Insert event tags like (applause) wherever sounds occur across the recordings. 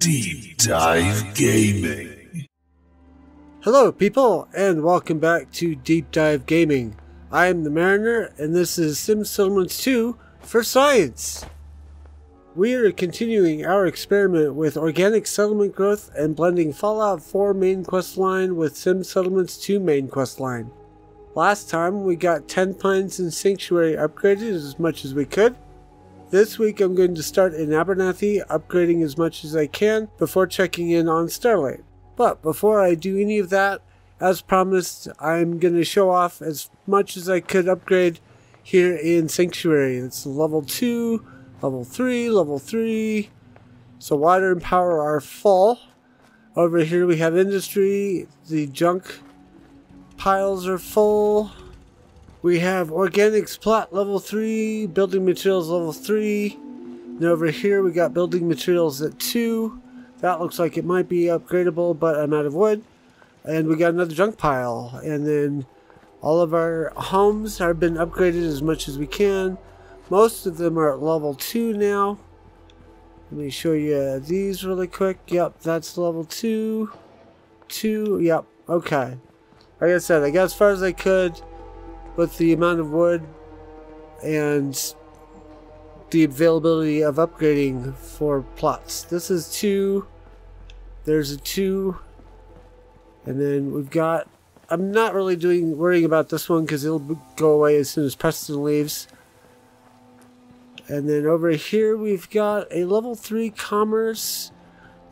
Deep Dive Gaming. Hello, people, and welcome back to Deep Dive Gaming. I am the Mariner, and this is Sim Settlements 2 for Science. We are continuing our experiment with organic settlement growth and blending Fallout 4 main quest line with Sim Settlements 2 main quest line. Last time we got Tenpines and Sanctuary upgraded as much as we could. This week I'm going to start in Abernathy, upgrading as much as I can before checking in on Starlight. But before I do any of that, as promised, I'm going to show off as much as I could upgrade here in Sanctuary. It's level 2, level 3, level 3. So water and power are full. Over here we have industry. The junk piles are full. We have organics plot level 3, building materials level 3. And over here we got building materials at 2. That looks like it might be upgradable, but I'm out of wood. And we got another junk pile. And then all of our homes have been upgraded as much as we can. Most of them are at level 2 now. Let me show you these really quick. Yep, that's level 2. 2, yep, okay. Like I said, I got as far as I could with the amount of wood and the availability of upgrading for plots. This is 2. There's a 2. And then we've got... I'm not really doing worrying about this one because it'll go away as soon as Preston leaves. And then over here we've got a level 3 commerce,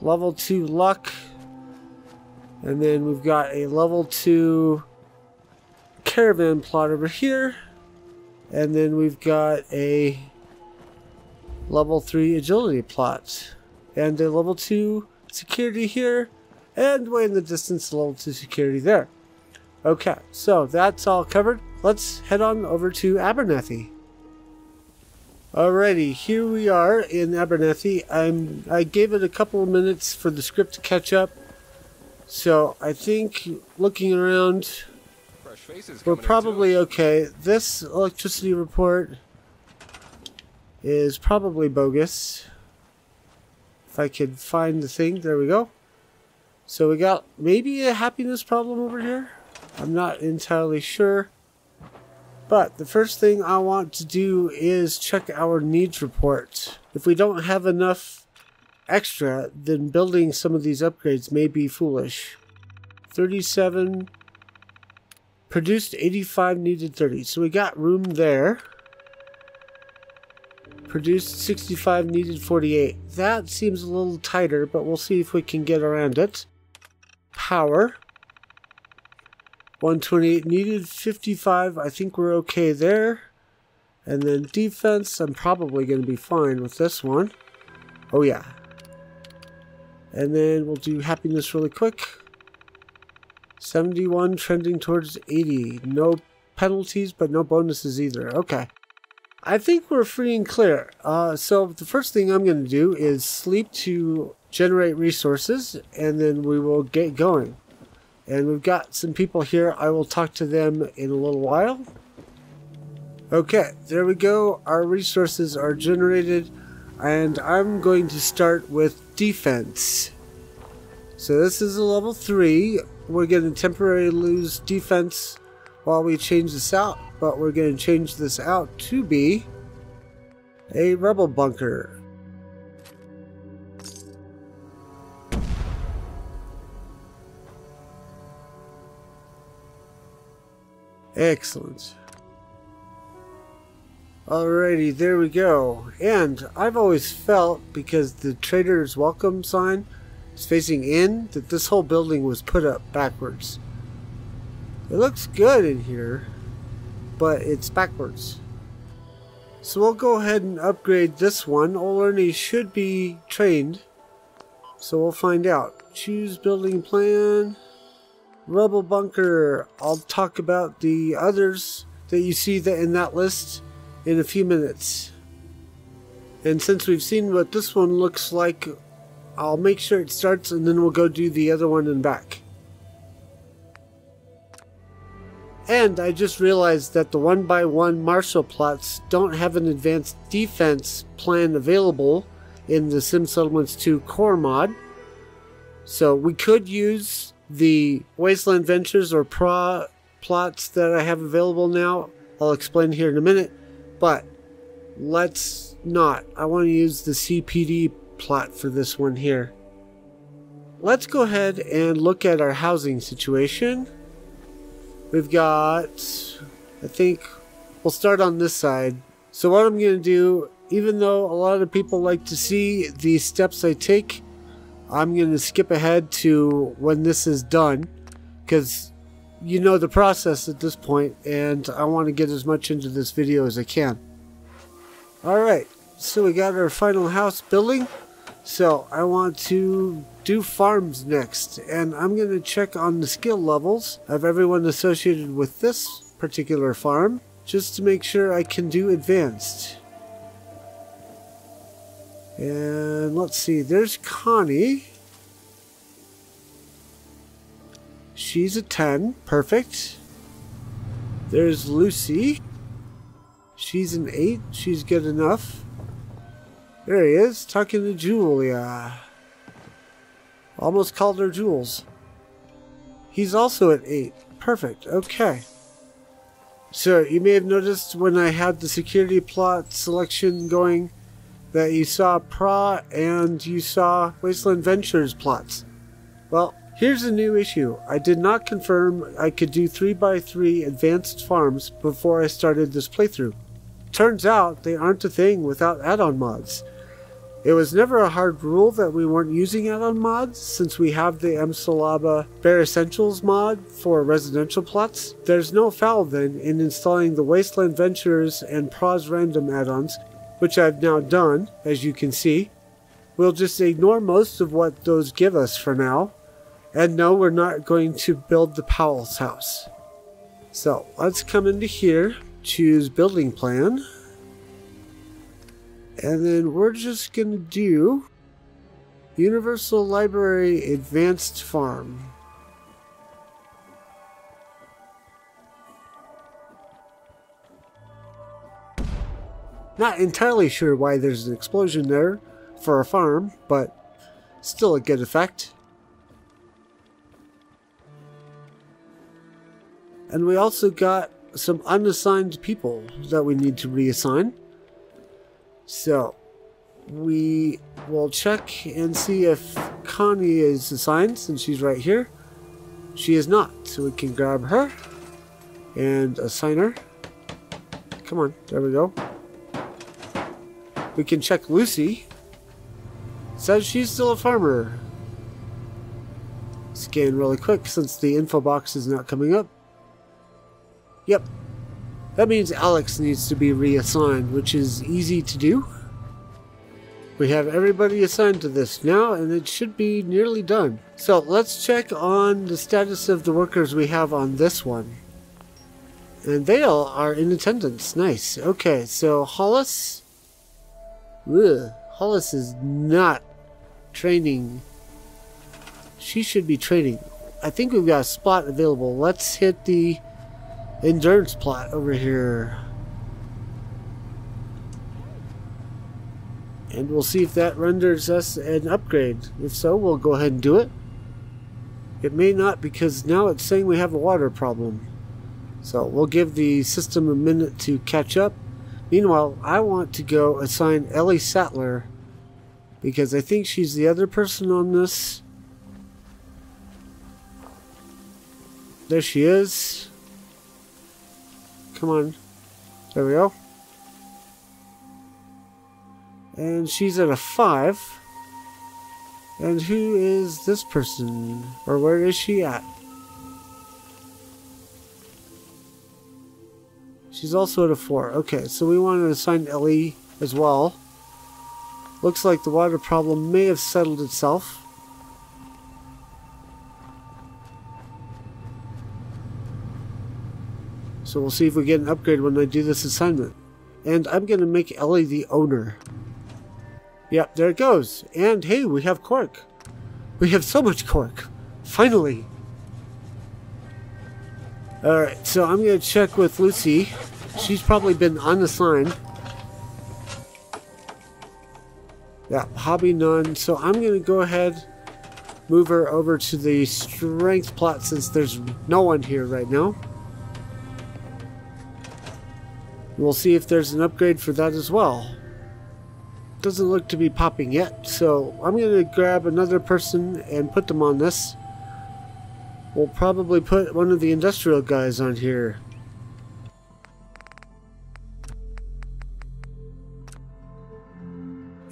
level 2 luck, and then we've got a level 2 caravan plot over here. And then we've got a level 3 agility plot. And a level 2 security here. And way in the distance, level 2 security there. Okay, so that's all covered. Let's head on over to Abernathy. Alrighty, here we are in Abernathy. I'm I gave it a couple of minutes for the script to catch up. So I think looking around we're probably okay. This electricity report is probably bogus. If I could find the thing, there we go. So we got maybe a happiness problem over here. I'm not entirely sure. But the first thing I want to do is check our needs report. If we don't have enough extra, then building some of these upgrades may be foolish. 37 produced 85 needed 30 so we got room there. Produced 65 needed 48 that seems a little tighter but we'll see if we can get around it. Power. 128 needed 55 I think we're okay there. And then defense I'm probably going to be fine with this one. Oh yeah. And then we'll do happiness really quick 71 trending towards 80. No penalties, but no bonuses either. Okay. I think we're free and clear. Uh, so the first thing I'm going to do is sleep to generate resources, and then we will get going. And we've got some people here. I will talk to them in a little while. Okay, there we go. Our resources are generated, and I'm going to start with defense. So this is a level 3 we're going to temporarily lose defense while we change this out, but we're going to change this out to be a rebel bunker. Excellent. Alrighty, there we go. And I've always felt, because the trader's welcome sign is facing in that this whole building was put up backwards. It looks good in here, but it's backwards. So we'll go ahead and upgrade this one. Old Ernie should be trained, so we'll find out. Choose building plan. rubble bunker. I'll talk about the others that you see that in that list in a few minutes. And since we've seen what this one looks like I'll make sure it starts and then we'll go do the other one and back. And I just realized that the one by one martial plots don't have an advanced defense plan available in the Sim Settlements 2 core mod. So we could use the Wasteland Ventures or PRA plots that I have available now. I'll explain here in a minute, but let's not. I want to use the CPD plot for this one here. Let's go ahead and look at our housing situation. We've got, I think, we'll start on this side. So what I'm going to do, even though a lot of people like to see the steps I take, I'm going to skip ahead to when this is done because you know the process at this point and I want to get as much into this video as I can. Alright, so we got our final house building. So I want to do farms next and I'm going to check on the skill levels of everyone associated with this particular farm just to make sure I can do advanced. And let's see, there's Connie. She's a 10, perfect. There's Lucy. She's an 8, she's good enough. There he is, talking to Julia. Almost called her Jules. He's also at 8, perfect, okay. So you may have noticed when I had the security plot selection going that you saw PRA and you saw Wasteland Ventures plots. Well, here's a new issue. I did not confirm I could do 3x3 advanced farms before I started this playthrough. Turns out they aren't a thing without add-on mods. It was never a hard rule that we weren't using add-on mods, since we have the MSolaba Bare Essentials mod for residential plots. There's no foul then in installing the Wasteland Ventures and PRA's Random add-ons, which I've now done, as you can see. We'll just ignore most of what those give us for now, and no, we're not going to build the Powell's house. So, let's come into here, choose Building Plan, and then we're just going to do Universal Library Advanced Farm. Not entirely sure why there's an explosion there for a farm, but still a good effect. And we also got some unassigned people that we need to reassign. So, we will check and see if Connie is assigned since she's right here. She is not, so we can grab her and assign her. Come on, there we go. We can check Lucy. Says she's still a farmer. Scan really quick since the info box is not coming up. Yep, that means Alex needs to be reassigned, which is easy to do. We have everybody assigned to this now, and it should be nearly done. So let's check on the status of the workers we have on this one. And they all are in attendance. Nice. Okay, so Hollis. Ugh, Hollis is not training. She should be training. I think we've got a spot available. Let's hit the endurance plot over here. And we'll see if that renders us an upgrade. If so, we'll go ahead and do it. It may not because now it's saying we have a water problem. So we'll give the system a minute to catch up. Meanwhile, I want to go assign Ellie Sattler because I think she's the other person on this. There she is. Come on. There we go. And she's at a 5. And who is this person? Or where is she at? She's also at a 4. Okay, so we want to assign Ellie as well. Looks like the water problem may have settled itself. So we'll see if we get an upgrade when I do this assignment. And I'm going to make Ellie the owner. Yep, there it goes. And hey, we have cork. We have so much cork. Finally. Alright, so I'm going to check with Lucy. She's probably been unassigned. Yeah, hobby none. So I'm going to go ahead, move her over to the strength plot since there's no one here right now. We'll see if there's an upgrade for that as well. Doesn't look to be popping yet, so I'm going to grab another person and put them on this. We'll probably put one of the industrial guys on here.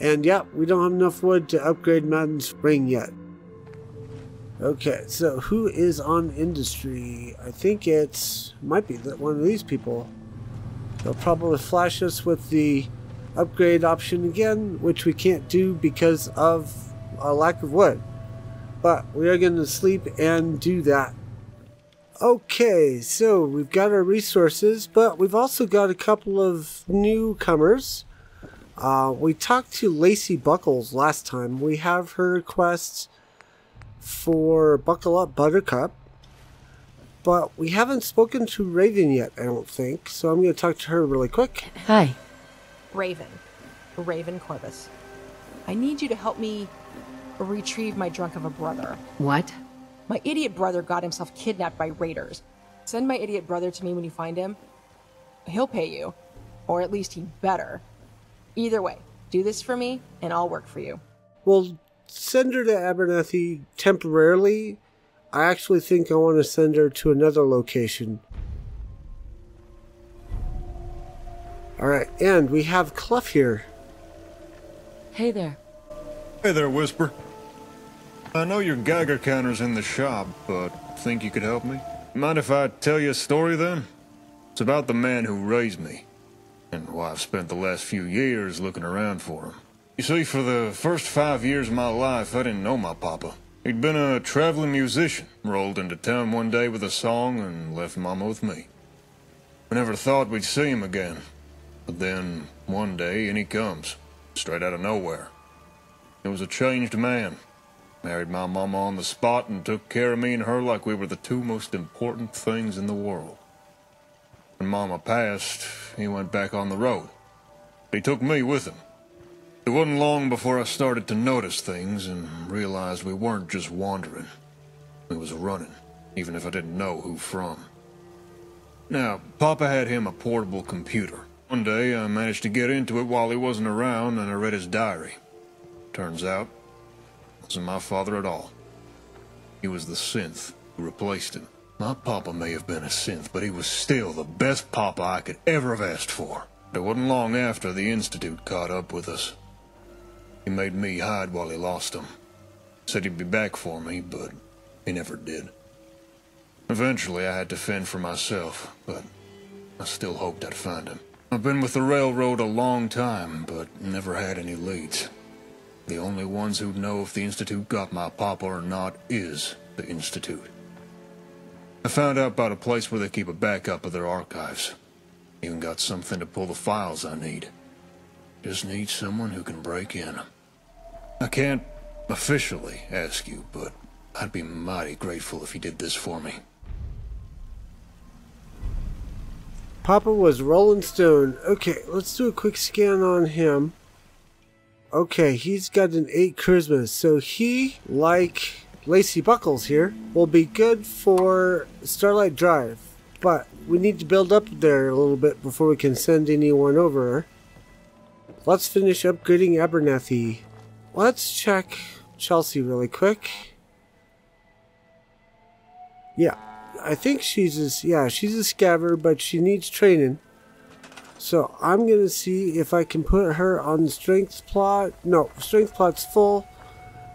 And yeah, we don't have enough wood to upgrade Madden's Spring yet. Okay, so who is on industry? I think it's might be one of these people. They'll probably flash us with the upgrade option again, which we can't do because of a lack of wood. But we are going to sleep and do that. Okay, so we've got our resources, but we've also got a couple of newcomers. Uh, we talked to Lacey Buckles last time. We have her request for Buckle Up Buttercup. But we haven't spoken to Raven yet, I don't think. So I'm going to talk to her really quick. Hi. Raven. Raven Corvus. I need you to help me retrieve my drunk of a brother. What? My idiot brother got himself kidnapped by raiders. Send my idiot brother to me when you find him. He'll pay you. Or at least he better. Either way, do this for me, and I'll work for you. Well, send her to Abernathy temporarily. I actually think I want to send her to another location. Alright, and we have Clough here. Hey there. Hey there, Whisper. I know your Geiger counter's in the shop, but think you could help me? Mind if I tell you a story then? It's about the man who raised me, and why I've spent the last few years looking around for him. You see, for the first five years of my life, I didn't know my papa. He'd been a traveling musician, rolled into town one day with a song and left Mama with me. We never thought we'd see him again. But then, one day, in he comes, straight out of nowhere. He was a changed man. Married my mama on the spot and took care of me and her like we were the two most important things in the world. When mama passed, he went back on the road. He took me with him. It wasn't long before I started to notice things and realized we weren't just wandering. We was running, even if I didn't know who from. Now, Papa had him a portable computer. One day I managed to get into it while he wasn't around and I read his diary. Turns out, it wasn't my father at all. He was the synth who replaced him. My papa may have been a synth, but he was still the best papa I could ever have asked for. It wasn't long after the Institute caught up with us. He made me hide while he lost him. Said he'd be back for me, but he never did. Eventually, I had to fend for myself, but I still hoped I'd find him. I've been with the railroad a long time, but never had any leads. The only ones who'd know if the Institute got my papa or not is the Institute. I found out about a place where they keep a backup of their archives. Even got something to pull the files I need. Just need someone who can break in. I can't officially ask you, but I'd be mighty grateful if you did this for me. Papa was Rolling Stone. Okay, let's do a quick scan on him. Okay, he's got an 8 charisma, so he, like Lacey Buckles here, will be good for Starlight Drive. But we need to build up there a little bit before we can send anyone over. Let's finish upgrading Abernathy. Let's check Chelsea really quick. Yeah, I think she's a, yeah, she's a scaver, but she needs training. So I'm going to see if I can put her on the strength plot. No, strength plot's full.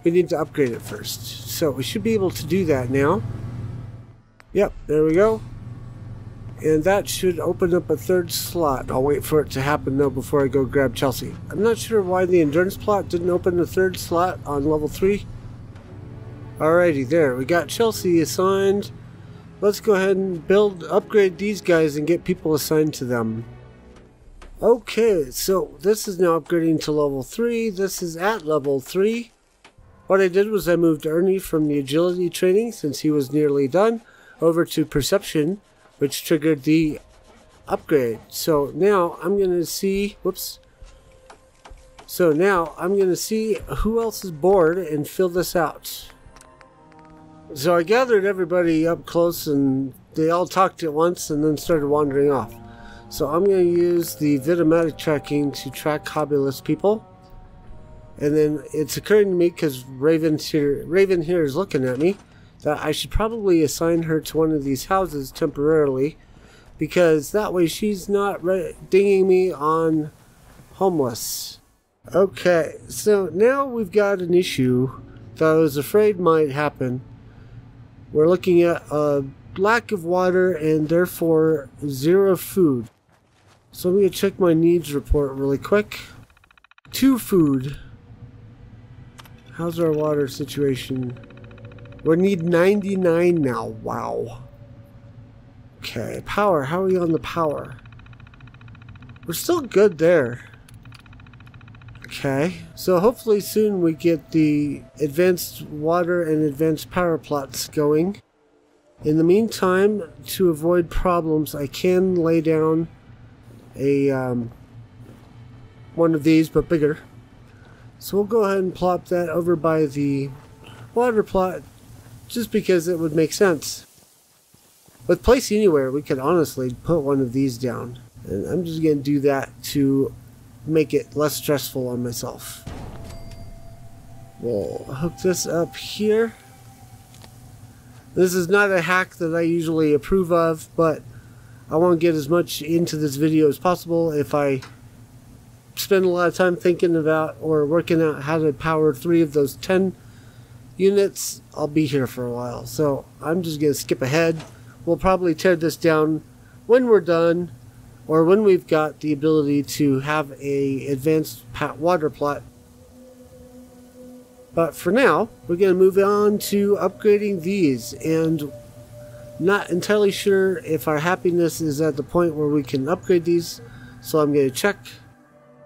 We need to upgrade it first. So we should be able to do that now. Yep, there we go. And that should open up a third slot. I'll wait for it to happen though before I go grab Chelsea. I'm not sure why the endurance plot didn't open the third slot on level 3. Alrighty, there. We got Chelsea assigned. Let's go ahead and build, upgrade these guys and get people assigned to them. Okay, so this is now upgrading to level 3. This is at level 3. What I did was I moved Ernie from the agility training, since he was nearly done, over to perception which triggered the upgrade. So now I'm going to see, whoops, So now I'm going to see who else is bored and fill this out. So I gathered everybody up close and they all talked at once and then started wandering off. So I'm going to use the Vit-o-Matic tracking to track hobbyless people. And then it's occurring to me because Raven here, Raven here is looking at me that I should probably assign her to one of these houses temporarily because that way she's not dinging me on homeless. Okay, so now we've got an issue that I was afraid might happen. We're looking at a lack of water and therefore zero food. So I'm to check my needs report really quick. Two food. How's our water situation? We need 99 now. Wow. Okay, power. How are we on the power? We're still good there. Okay, so hopefully soon we get the advanced water and advanced power plots going. In the meantime, to avoid problems, I can lay down a um, one of these, but bigger. So we'll go ahead and plop that over by the water plot, just because it would make sense. With Place Anywhere, we could honestly put one of these down. And I'm just going to do that to make it less stressful on myself. We'll hook this up here. This is not a hack that I usually approve of, but I want to get as much into this video as possible. If I spend a lot of time thinking about or working out how to power three of those 10 units, I'll be here for a while. So I'm just going to skip ahead. We'll probably tear this down when we're done or when we've got the ability to have a advanced water plot. But for now, we're going to move on to upgrading these and not entirely sure if our happiness is at the point where we can upgrade these, so I'm going to check.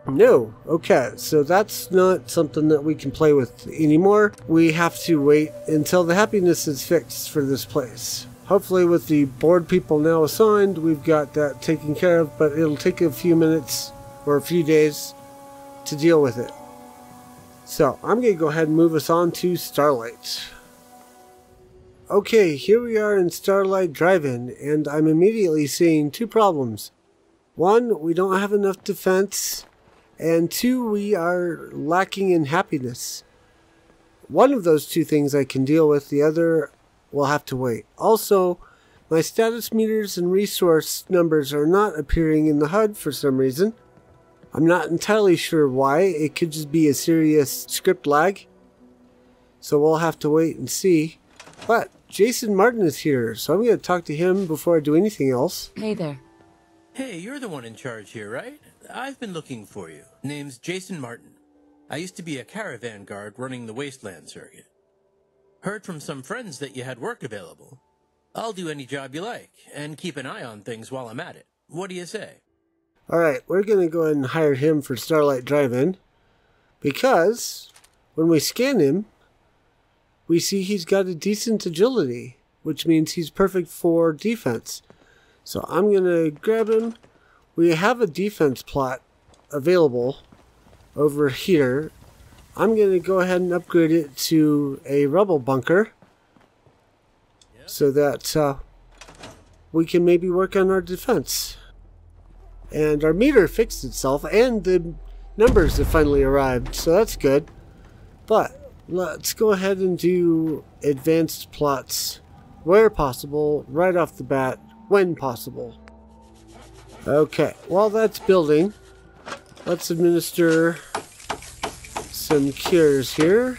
No. Okay, so that's not something that we can play with anymore. We have to wait until the happiness is fixed for this place. Hopefully with the bored people now assigned, we've got that taken care of, but it'll take a few minutes or a few days to deal with it. So I'm going to go ahead and move us on to Starlight. Okay, here we are in Starlight Drive-In, and I'm immediately seeing two problems. One, we don't have enough defense, and two, we are lacking in happiness. One of those two things I can deal with, the other will have to wait. Also, my status meters and resource numbers are not appearing in the HUD for some reason. I'm not entirely sure why. It could just be a serious script lag. So we'll have to wait and see. But Jason Martin is here, so I'm going to talk to him before I do anything else. Hey there. Hey, you're the one in charge here, right? I've been looking for you. Name's Jason Martin. I used to be a caravan guard running the Wasteland circuit. Heard from some friends that you had work available. I'll do any job you like, and keep an eye on things while I'm at it. What do you say? Alright, we're going to go ahead and hire him for Starlight Drive-In. Because, when we scan him, we see he's got a decent agility, which means he's perfect for defense. So I'm going to grab him. We have a defense plot available over here I'm going to go ahead and upgrade it to a rubble bunker so that uh, we can maybe work on our defense. And our meter fixed itself and the numbers have finally arrived, so that's good. But let's go ahead and do advanced plots where possible, right off the bat, when possible. Okay, while that's building, let's administer some cures here.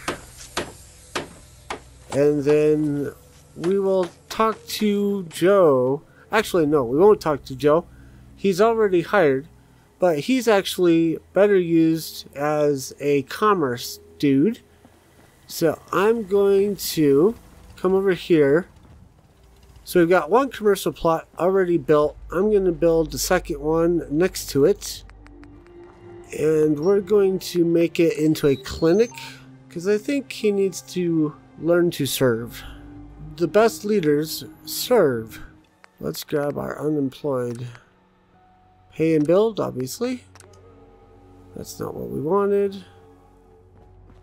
And then we will talk to Joe. Actually, no, we won't talk to Joe. He's already hired, but he's actually better used as a commerce dude. So I'm going to come over here. So we've got one commercial plot already built. I'm going to build the second one next to it and we're going to make it into a clinic because I think he needs to learn to serve. The best leaders serve. Let's grab our unemployed. Pay and build, obviously. That's not what we wanted.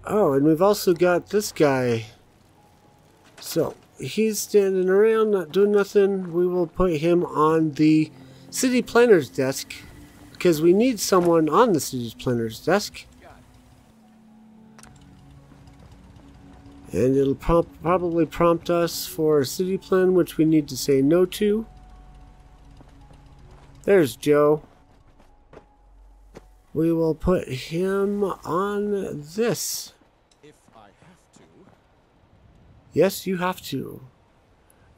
Oh, and we've also got this guy. So, he's standing around, not doing nothing. We will put him on the city planner's desk because we need someone on the city planner's desk. And it'll probably prompt us for a city plan, which we need to say no to. There's Joe. We will put him on this. If I have to. Yes, you have to.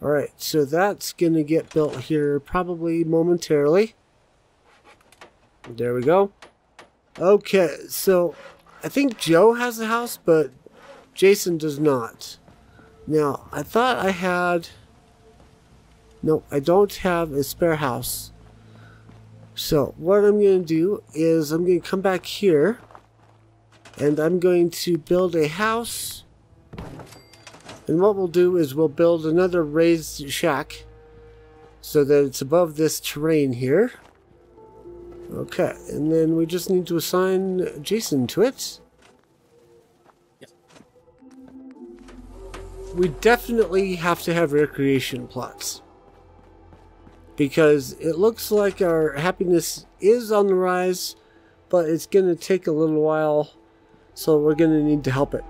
Alright, so that's going to get built here probably momentarily. There we go. Okay, so I think Joe has a house, but Jason does not. Now, I thought I had... No, I don't have a spare house. So, what I'm going to do is I'm going to come back here. And I'm going to build a house. And what we'll do is we'll build another raised shack. So that it's above this terrain here. Okay, and then we just need to assign Jason to it. We definitely have to have recreation plots. Because it looks like our happiness is on the rise, but it's going to take a little while, so we're going to need to help it.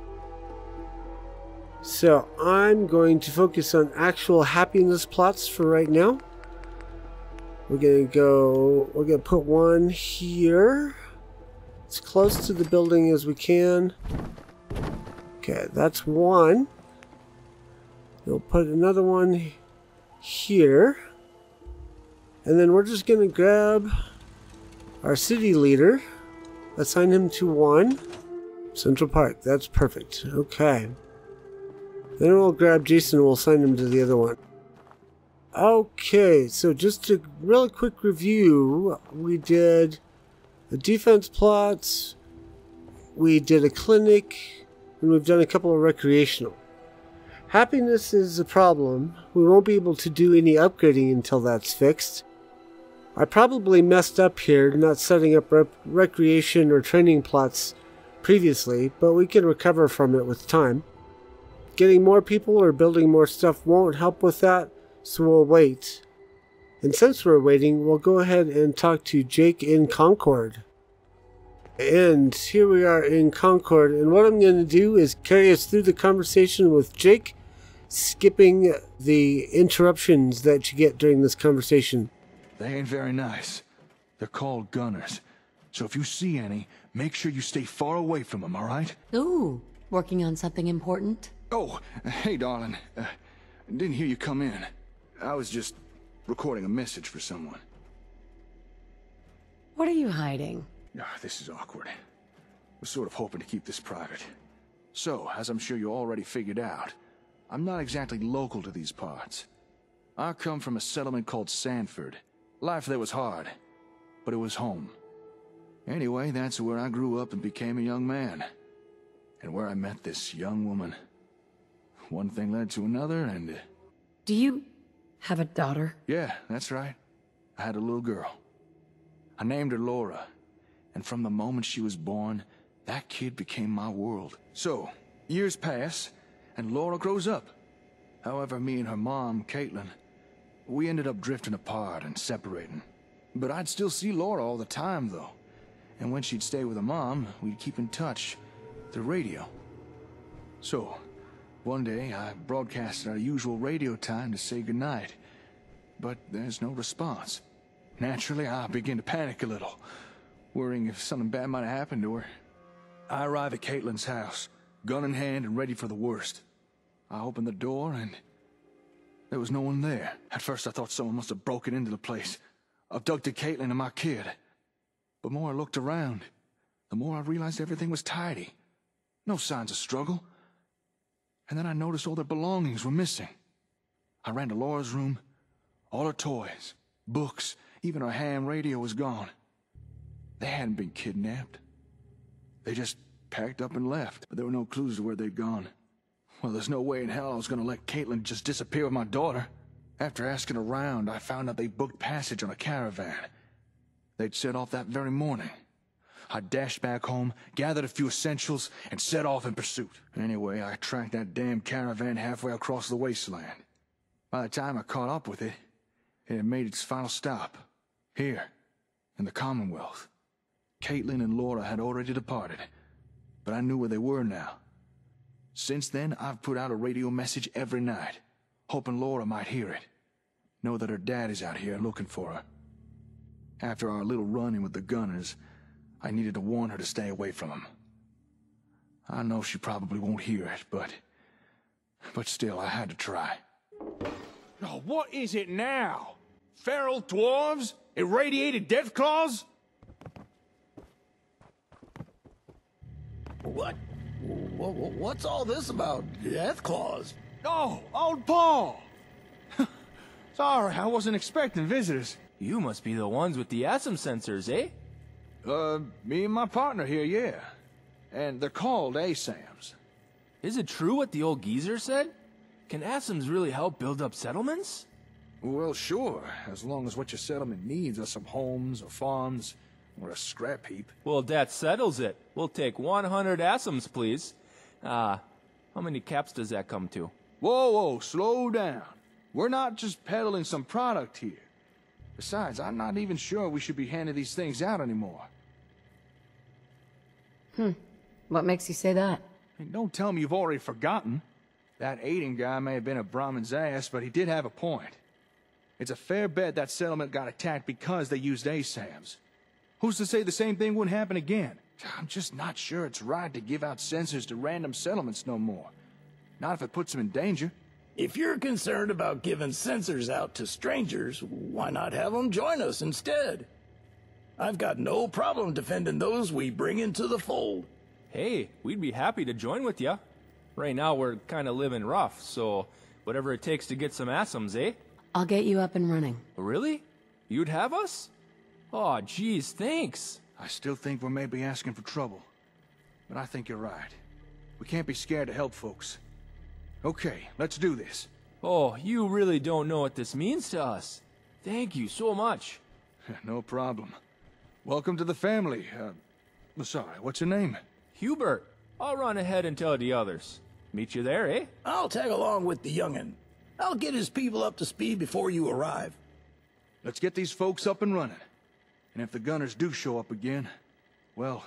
So I'm going to focus on actual happiness plots for right now. We're gonna go, we're gonna put one here. As close to the building as we can. Okay, that's one. We'll put another one here. And then we're just gonna grab our city leader. Assign him to one. Central Park, that's perfect. Okay. Then we'll grab Jason and we'll send him to the other one. Okay, so just a really quick review. We did a defense plot, we did a clinic, and we've done a couple of recreational. Happiness is a problem. We won't be able to do any upgrading until that's fixed. I probably messed up here not setting up recreation or training plots previously, but we can recover from it with time. Getting more people or building more stuff won't help with that so we'll wait. And since we're waiting, we'll go ahead and talk to Jake in Concord. And here we are in Concord, and what I'm going to do is carry us through the conversation with Jake, skipping the interruptions that you get during this conversation. They ain't very nice. They're called gunners. So if you see any, make sure you stay far away from them, alright? Ooh, working on something important? Oh, hey, darling. Uh, didn't hear you come in. I was just recording a message for someone. What are you hiding? Ah, this is awkward. I Was sort of hoping to keep this private. So, as I'm sure you already figured out, I'm not exactly local to these parts. I come from a settlement called Sanford. Life there was hard, but it was home. Anyway, that's where I grew up and became a young man. And where I met this young woman. One thing led to another, and... uh, Do you have a daughter? Yeah, that's right. I had a little girl. I named her Laura. And from the moment she was born, that kid became my world. So, years pass, and Laura grows up. However, me and her mom, Caitlin, we ended up drifting apart and separating. But I'd still see Laura all the time, though. And when she'd stay with her mom, we'd keep in touch through radio. So, one day I broadcasted our usual radio time to say goodnight. But there's no response. Naturally, I begin to panic a little, worrying if something bad might have happened to her. I arrive at Caitlin's house, gun in hand and ready for the worst. I open the door and there was no one there. At first I thought someone must have broken into the place, abducted Caitlin and my kid. But more I looked around, the more I realized everything was tidy. No signs of struggle. And then I noticed all their belongings were missing. I ran to Laura's room. All her toys, books, even her ham radio was gone. They hadn't been kidnapped. They just packed up and left, but there were no clues to where they'd gone. Well, there's no way in hell I was gonna let Caitlin just disappear with my daughter. After asking around, I found out they booked passage on a caravan. They'd set off that very morning. I dashed back home, gathered a few essentials, and set off in pursuit. Anyway, I tracked that damn caravan halfway across the wasteland. By the time I caught up with it, it had made its final stop. Here, in the Commonwealth. Caitlin and Laura had already departed, but I knew where they were now. Since then, I've put out a radio message every night, hoping Laura might hear it. Know that her dad is out here looking for her. After our little run-in with the gunners, I needed to warn her to stay away from him. I know she probably won't hear it, but... But still, I had to try. Oh, what is it now? Feral dwarves? Irradiated deathclaws? What? What's all this about death claws? Oh, old Paul! (laughs) Sorry, I wasn't expecting visitors. You must be the ones with the ASM sensors, eh? Uh, me and my partner here, yeah. And they're called ASAMs. Is it true what the old geezer said? Can ASMs really help build up settlements? Well, sure, as long as what your settlement needs are some homes or farms or a scrap heap. Well, that settles it. We'll take 100 ASMs, please. Ah, uh, how many caps does that come to? Whoa, whoa, slow down. We're not just peddling some product here. Besides, I'm not even sure we should be handing these things out anymore. Hmm. What makes you say that? Hey, don't tell me you've already forgotten. That Aiden guy may have been a Brahmin's ass, but he did have a point. It's a fair bet that settlement got attacked because they used ASAMs. Who's to say the same thing wouldn't happen again? I'm just not sure it's right to give out sensors to random settlements no more. Not if it puts them in danger. If you're concerned about giving sensors out to strangers, why not have them join us instead? I've got no problem defending those we bring into the fold. Hey, we'd be happy to join with you. Right now we're kind of living rough, so whatever it takes to get some ASMs, eh? I'll get you up and running. Really? You'd have us? Oh, geez, thanks. I still think we may be asking for trouble. But I think you're right. We can't be scared to help folks. Okay, let's do this. Oh, you really don't know what this means to us. Thank you so much. (laughs) no problem. Welcome to the family. Uh, sorry, what's your name? Hubert. I'll run ahead and tell the others. Meet you there, eh? I'll tag along with the youngin'. I'll get his people up to speed before you arrive. Let's get these folks up and running. And if the gunners do show up again, well,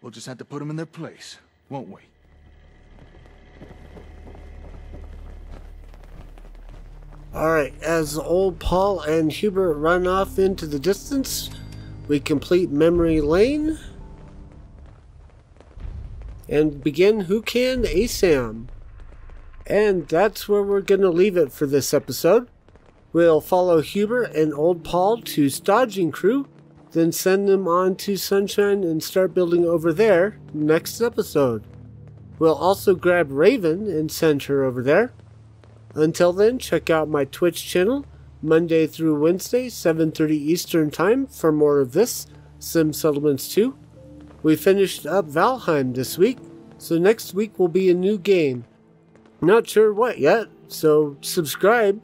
we'll just have to put them in their place, won't we? Alright, as old Paul and Hubert run off into the distance, we complete Memory Lane and begin Who Can ASAM. And that's where we're going to leave it for this episode. We'll follow Hubert and Old Paul to Stodging Crew, then send them on to Sunshine and start building over there next episode. We'll also grab Raven and send her over there. Until then, check out my Twitch channel Monday through Wednesday, 7:30 Eastern Time for more of this Sim Settlements 2. We finished up Valheim this week, so next week will be a new game. Not sure what yet, so subscribe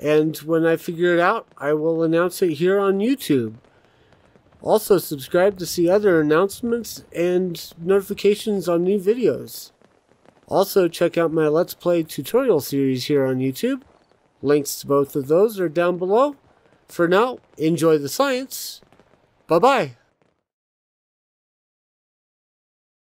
and when I figure it out, I will announce it here on YouTube. Also subscribe to see other announcements and notifications on new videos. Also, check out my Let's Play tutorial series here on YouTube. Links to both of those are down below. For now, enjoy the science. Bye bye.